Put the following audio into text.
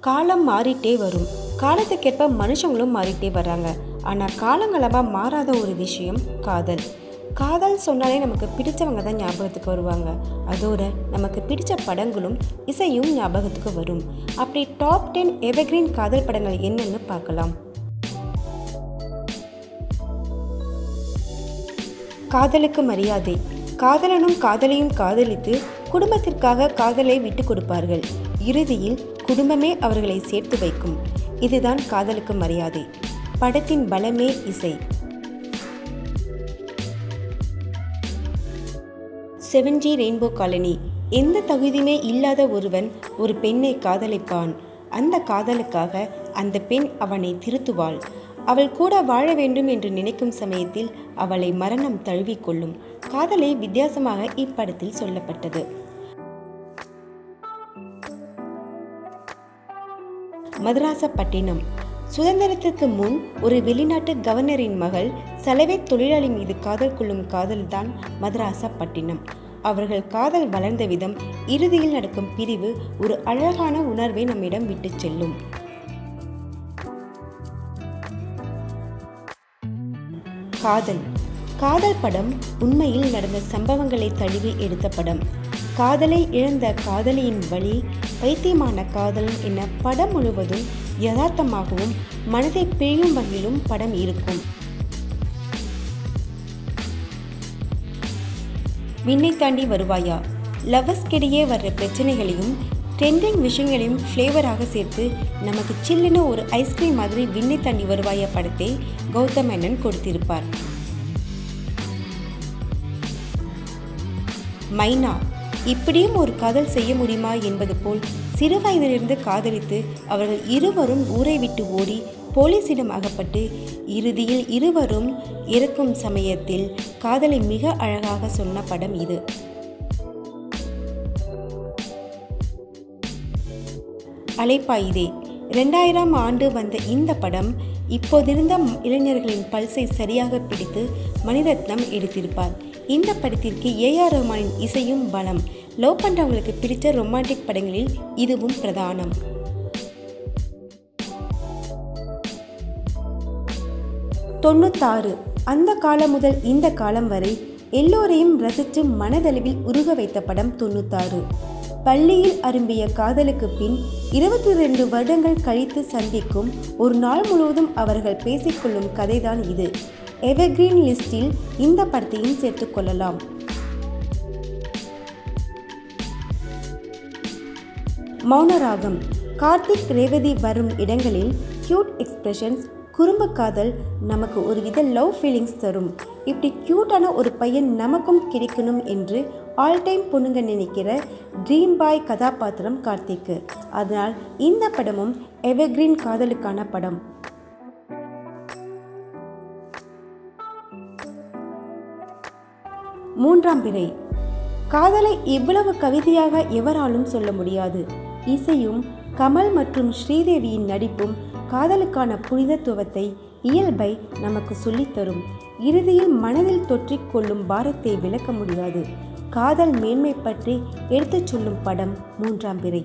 காலம் மாறிட்டே வரும். காலத்துக்கேற்ப மனுஷங்களும் மாறிட்டே வர்றாங்க. ஆனால் காலங்களமாக மாறாத ஒரு விஷயம் காதல். காதல் சொன்னாலே நமக்கு பிடித்தவங்க தான் ஞாபகத்துக்கு வருவாங்க. அதோட நமக்கு பிடித்த படங்களும் இசையும் ஞாபகத்துக்கு வரும். அப்படி டாப் டென் எவர்கிரீன் காதல் படங்கள் என்னென்னு பார்க்கலாம். காதலுக்கு மரியாதை. காதலனும் காதலையும் காதலித்து குடும்பத்திற்காக காதலை விட்டு கொடுப்பார்கள். இறுதியில் குடும்பமே அவர்களை சேர்த்து வைக்கும். இதுதான் காதலுக்கு மரியாதை. படத்தின் பலமே இசை. Seven G rainbow colony. எந்த தகுதியுமே இல்லாத ஒருவன் ஒரு பெண்ணை காதலிப்பான். அந்த காதலுக்காக அந்த பெண் அவனை திருத்துவாள். அவள் கூட வாழ வேண்டும் என்று நினைக்கும் சமயத்தில் அவளை மரணம் தழுவிக்கொள்ளும். காதலை வித்தியாசமாக இப்படத்தில் சொல்லப்பட்டது. மதராசப்பட்டினம். சுதந்திரத்திற்கு முன் ஒரு வெளிநாட்டு கவர்னரின் மகள் சலவை தொழிலாளி மீது காதல் கொள்ளும் காதல்தான் மதராசப்பட்டினம். அவர்கள் காதல் வளர்ந்த விதம் இறுதியில் நடக்கும் பிரிவு ஒரு அழகான உணர்வை நம்மிடம் விட்டுச் செல்லும். காதல். காதல் படம் உண்மையில் நடந்த சம்பவங்களை தழுவி எடுத்த படம். காதலை இழந்த காதலியின் வழி பைத்தியமான காதலன் என படம் முழுவதும் யதார்த்தமாகவும் மனதை பிழியும் வகையிலும் படம் இருக்கும். விண்ணை தாண்டி வருவாயா? லவ்வர்ஸ்கிடையே வர்ற பிரச்சனைகளையும் ட்ரெண்டிங் விஷயங்களையும் ஃப்ளேவராக சேர்த்து நமக்கு சில்லுன்னு ஒரு ஐஸ்கிரீம் மாதிரி விண்ணை தாண்டி வருவாயா படத்தை கௌதம் மேனன் கொடுத்திருப்பார். மைனா இப்படியும் ஒரு காதல் செய்ய முடியுமா என்பது போல் சிறு வயதிலிருந்து காதலித்து அவர்கள் இருவரும் ஊரை விட்டு ஓடி போலீசிடம் அகப்பட்டு இறுதியில் இருவரும் இறக்கும் சமயத்தில் காதலை மிக அழகாக சொன்ன படம் இது. அலைப்பாயுதே ரெண்டாயிரம் ஆண்டு வந்த இந்த படம் இப்போதிருந்த இளைஞர்களின் பல்சை சரியாக பிடித்து மணிரத்னம் எடுத்திருப்பார். இந்த படத்திற்கு ஏஆர் ரஹ்மானின் இசையும் பலம். லவ் பண்ணுறவங்களுக்கு பிடித்த ரொமான்டிக் படங்களில் இதுவும் பிரதானம். தொண்ணூத்தாறு. அந்த காலம் முதல் இந்த காலம் வரை எல்லோரையும் ரசித்து மனதளவில் உருக வைத்த படம் தொண்ணூத்தாறு. பள்ளியில் அரும்பிய காதலுக்கு பின் இருபத்தி ரெண்டு வருடங்கள் கழித்து சந்திக்கும் ஒரு நாள் முழுவதும் அவர்கள் பேசிக்கொள்ளும் கதைதான் இது. எவர்கிரீன் லிஸ்டில் இந்த படத்தையும் சேர்த்துக்கொள்ளலாம் மௌனராகம். கார்த்திக் ரேவதி வரும் இடங்களில் கியூட் எக்ஸ்பிரஷன்ஸ் குறும்பு காதல் நமக்கு ஒரு வித லவ் ஃபீலிங்ஸ் தரும். இப்படி க்யூட்டான ஒரு பையன் நமக்கும் கிடைக்கணும் என்று ஆல் டைம் பொண்ணுங்க நினைக்கிற ட்ரீம் பாய் கதாபாத்திரம் கார்த்திக்கு. அதனால் இந்த படமும் எவர்கிரீன் காதலுக்கான படம். மூன்றாம் பிறை. காதலை இவ்வளவு கவிதையாக எவராலும் சொல்ல முடியாது. இசையும் கமல் மற்றும் ஸ்ரீதேவியின் நடிப்பும் காதலுக்கான புனிதத்துவத்தை இயல்பை நமக்கு சொல்லித்தரும். இறுதியில் மனதில் தொற்றிக் கொள்ளும் பாரத்தை விளக்க முடியாது. காதல் மேன்மை பற்றி எடுத்துச் சொல்லும் படம் மூன்றாம் பிறை.